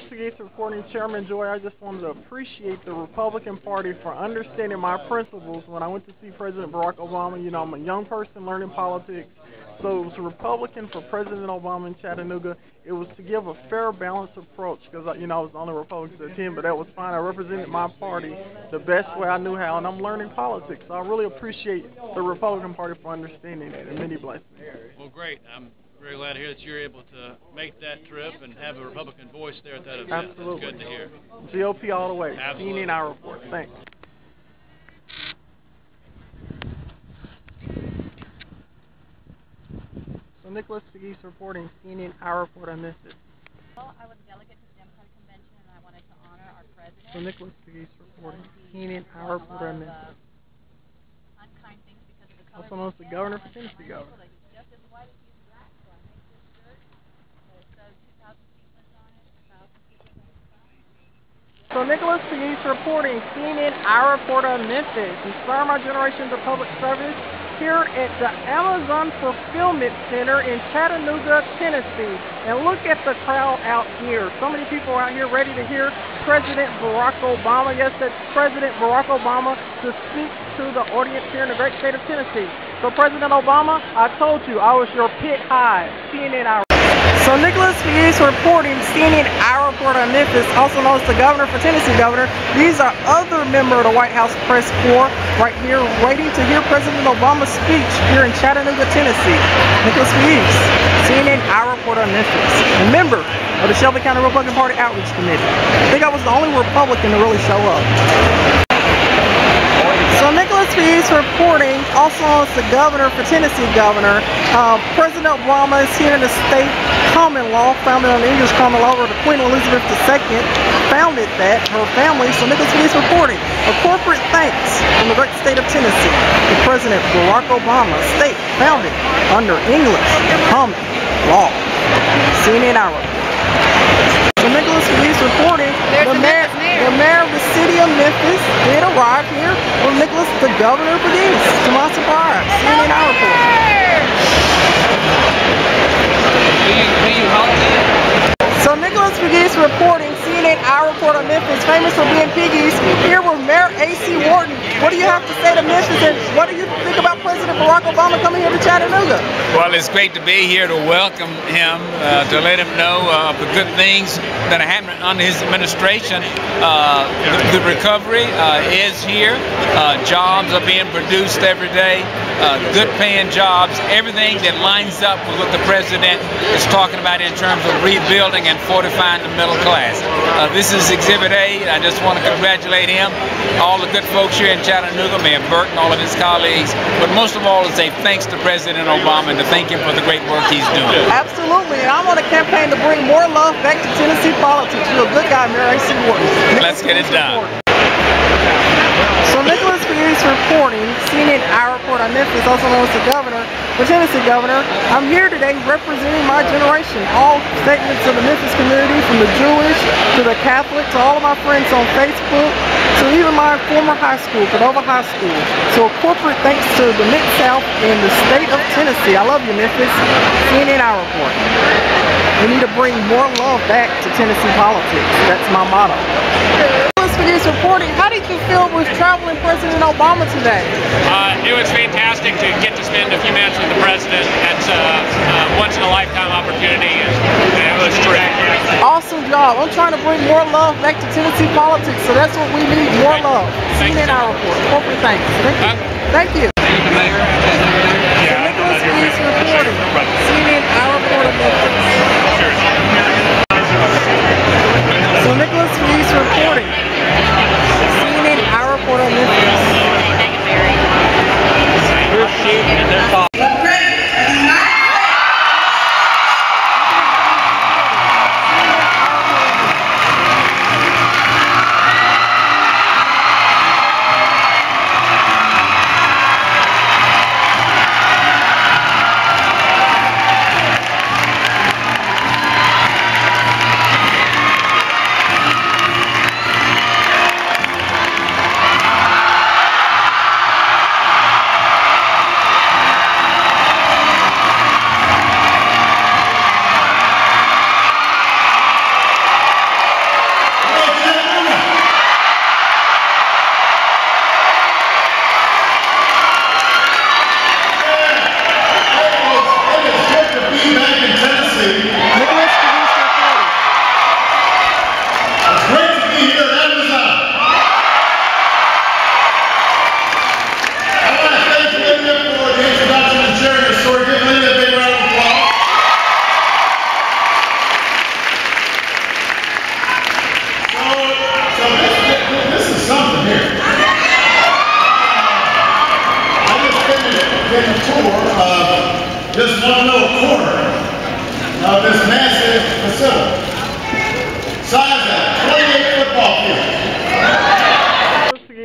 Mr. Reporting Chairman Joy. I just wanted to appreciate the Republican Party for understanding my principles when I went to see President Barack Obama. You know, I'm a young person learning politics. So it was Republican for President Obama in Chattanooga. It was to give a fair, balanced approach because, you know, I was the only Republican to attend, but that was fine. I represented my party the best way I knew how, and I'm learning politics. So I really appreciate the Republican Party for understanding that, and many blessings. Well, great. I'm very glad to hear that you're able to make that trip and have a Republican voice there at that event. Absolutely. That's good to hear. GOP all the way. Absolutely. CNN iReport. Thanks. So Nicholas Pegues reporting CNN iReport on this. Well, I was a delegate to the Democratic Convention, and I wanted to honor our president. So Nicholas Pegues reporting CNN done Hour Report lot on of, this. uh, unkind things because of the color Also of known as the skin. governor I for wanted to Tennessee remind governor. people that he's just as white as he is black, so I made this shirt that says 2,000 sequins on it, 1,000 sequins on the side. So Nicholas Pegues reporting CNN iReport on Memphis. Inspire my generation to public service here at the Amazon Fulfillment Center in Chattanooga, Tennessee. And look at the crowd out here. So many people out here ready to hear President Barack Obama. Yes, that's President Barack Obama to speak to the audience here in the great state of Tennessee. So President Obama, I told you I was your pit high. CNN Hour. So Nicholas Pegues reporting CNN Hour Report on Memphis, also known as the governor for Tennessee governor. These are other member of the White House press corps right here waiting to hear President Obama's speech here in Chattanooga, Tennessee. Nicholas Pegues, CNN iReport on Memphis, a member of the Shelby County Republican Party Outreach Committee. I think I was the only Republican to really show up. Pegues reporting, also as the governor for Tennessee governor. Uh, President Obama is here in the state common law, founded on the English common law, where the Queen Elizabeth II founded that, her family. So Nicholas Pegues reporting a corporate thanks from the great state of Tennessee to President Barack Obama, state founded under English common law. CNN Hour. So Nicholas Pegues reporting the the mayor, mayor. the mayor of the city of Memphis did arrive here with Nicholas, the governor of Pegues. To my surprise, CNN iReport. So Nicholas Pegues reporting CNN iReport on Memphis, famous for being piggies. Here Mayor A.C. Wharton. What do you have to say to Memphis, and what do you think about President Barack Obama coming here to Chattanooga? Well, it's great to be here to welcome him, uh, to let him know uh, the good things that are happening under his administration. Uh, the, the recovery uh, is here. Uh, jobs are being produced every day. Uh, good paying jobs. Everything that lines up with what the president is talking about in terms of rebuilding and fortifying the middle class. Uh, this is Exhibit A. I just want to congratulate him, all the good folks here in Chattanooga, Mayor Berke and all of his colleagues, but most of all to say thanks to President Obama and to thank him for the great work he's doing. Absolutely, and I'm on a campaign to bring more love back to Tennessee politics. You're a good guy, A.C. Wharton. Let's get it done. Pegues reporting, CNN iReport on Memphis, also known as the governor, for Tennessee governor. I'm here today representing my generation, all segments of the Memphis community, from the Jewish to the Catholic, to all of my friends on Facebook, to even my former high school, Cordova High School. So corporate thanks to the Mid-South and the state of Tennessee. I love you, Memphis. CNN iReport. We need to bring more love back to Tennessee politics. That's my motto. Reporting, how did you feel with traveling President Obama today? Uh, it was fantastic to get to spend a few minutes with the president. That's a, a once in a lifetime opportunity, and, it was terrific. Awesome job. I'm trying to bring more love back to Tennessee politics, so that's what we need, more Thank- love. thank CNN you. Hour report. Corporate thanks. Thank you. Thank you.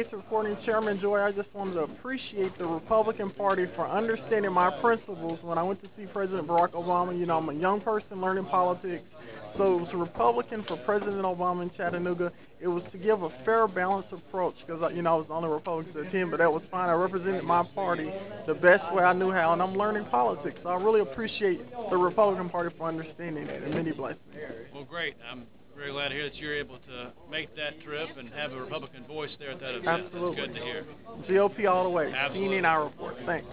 Investigates reporting Chairman Joy, I just wanted to appreciate the Republican Party for understanding my principles when I went to see President Barack Obama. You know, I'm a young person learning politics, so it was Republican for President Obama in Chattanooga. It was to give a fair, balanced approach because, you know, I was the only Republican to attend, but that was fine. I represented my party the best way I knew how, and I'm learning politics. So I really appreciate the Republican Party for understanding that, and many blessings. Well, great. I'm very glad to hear that you're able to make that trip and have a Republican voice there at that event. Absolutely. That's good to hear. GOP all the way. Absolutely. CNN, our report. Thanks.